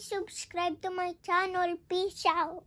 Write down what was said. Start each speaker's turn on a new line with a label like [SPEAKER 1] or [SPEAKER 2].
[SPEAKER 1] Subscribe to my channel. Peace out.